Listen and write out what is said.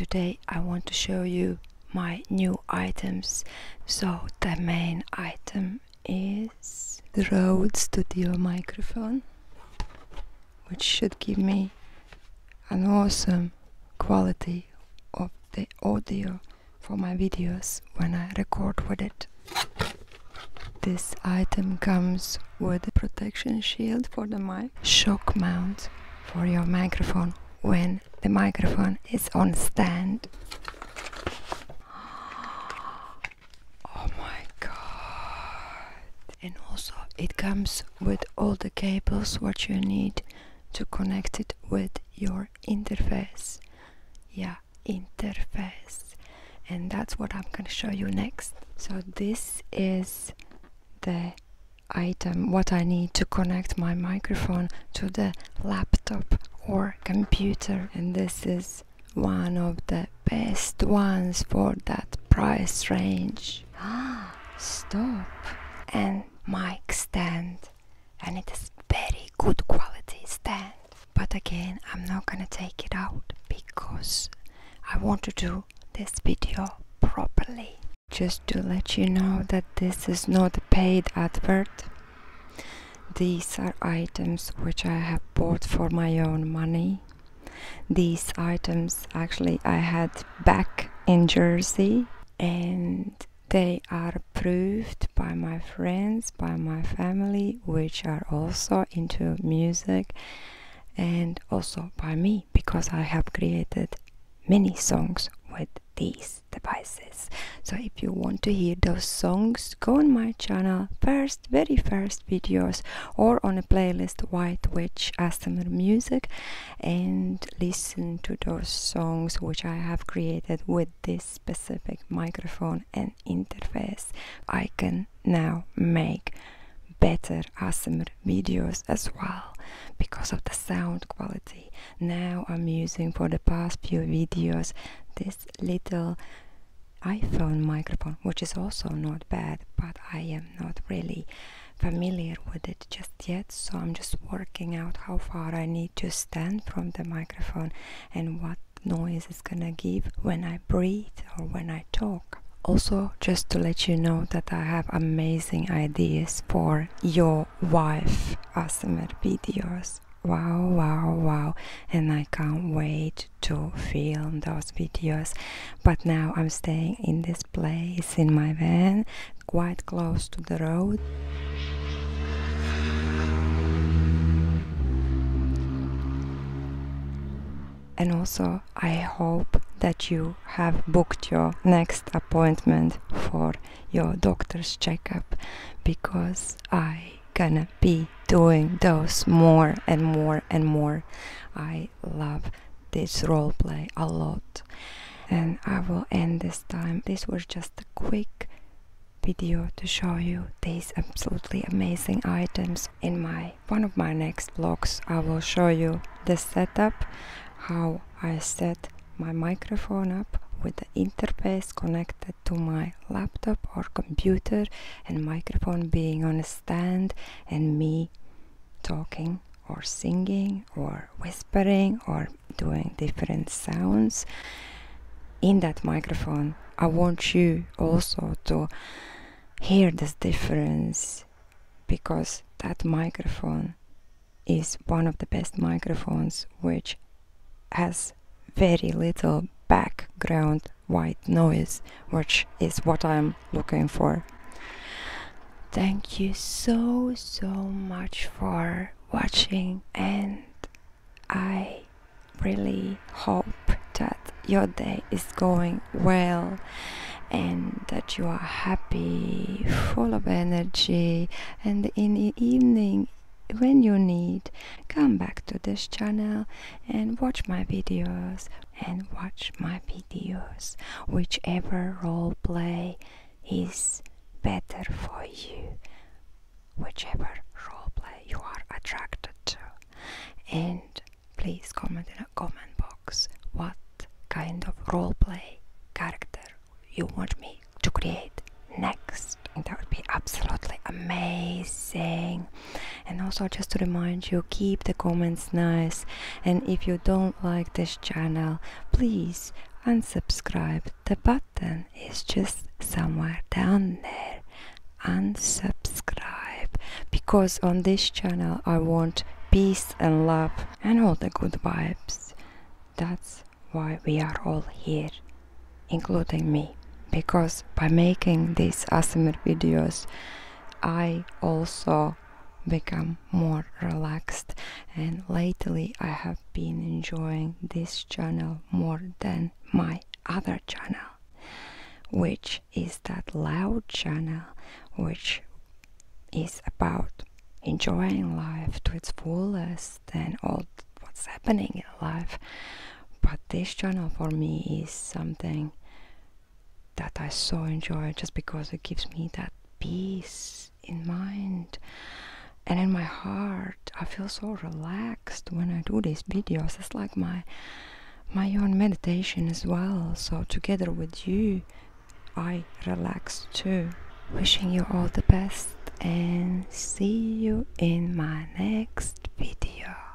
today I want to show you my new items. So the main item is the Rode Studio microphone, which should give me an awesome quality of the audio for my videos when I record with it. This item comes with a protection shield for the mic, shock mount for your microphone when the microphone is on stand. Oh my god! And also, it comes with all the cables what you need to connect it with your interface. Yeah, interface. And that's what I'm gonna show you next. So, this is the item what I need to connect my microphone to the laptop or computer. And this is one of the best ones for that price range. Ah, stop. And mic stand. And it is very good quality stand. But again I'm not gonna take it out because I want to do this video properly just to let you know that this is not a paid advert these are items which I have bought for my own money. These items actually I had back in Jersey and they are approved by my friends, by my family, which are also into music, and also by me because I have created many songs with these devices. So if you want to hear those songs, go on my channel, first, very first videos, or on a playlist White Witch ASMR Music, and listen to those songs which I have created with this specific microphone and interface. I can now make better ASMR videos as well because of the sound quality. Now I'm using for the past few videos this little iPhone microphone, which is also not bad, but I am not really familiar with it just yet, so I'm just working out how far I need to stand from the microphone and what noise it's gonna give when I breathe or when I talk. Also, just to let you know that I have amazing ideas for your wife ASMR videos. Wow, wow, wow, and I can't wait to film those videos. But now I'm staying in this place in my van, quite close to the road. And also, I hope that you have booked your next appointment for your doctor's checkup because I gonna be doing those more and more and more. I love this role play a lot. And I will end this time. This was just a quick video to show you these absolutely amazing items in my one of my next vlogs I will show you the setup how I set my microphone up with the interface connected to my laptop or computer and microphone being on a stand and me talking or singing or whispering or doing different sounds. In that microphone I want you also to hear this difference because that microphone is one of the best microphones which has very little background white noise, which is what I'm looking for. Thank you so, so much for watching, and I really hope that your day is going well and that you are happy, full of energy, and in the evening when you need, come back to this channel and watch my videos and watch my videos. Whichever role play is better for you, whichever role play you are attracted to. And please comment in a comment box what kind of role play character you want me to create next and that would be absolutely amazing also just to remind you keep the comments nice. And if you don't like this channel please unsubscribe. The button is just somewhere down there. Unsubscribe. Because on this channel I want peace and love and all the good vibes. That's why we are all here including me. Because by making these ASMR videos I also become more relaxed. And lately I have been enjoying this channel more than my other channel which is that loud channel which is about enjoying life to its fullest and all what's happening in life. But this channel for me is something that I so enjoy just because it gives me that peace in mind and in my heart i feel so relaxed when i do these videos. It's like my my own meditation as well. So together with you i relax too. Wishing you all the best and see you in my next video.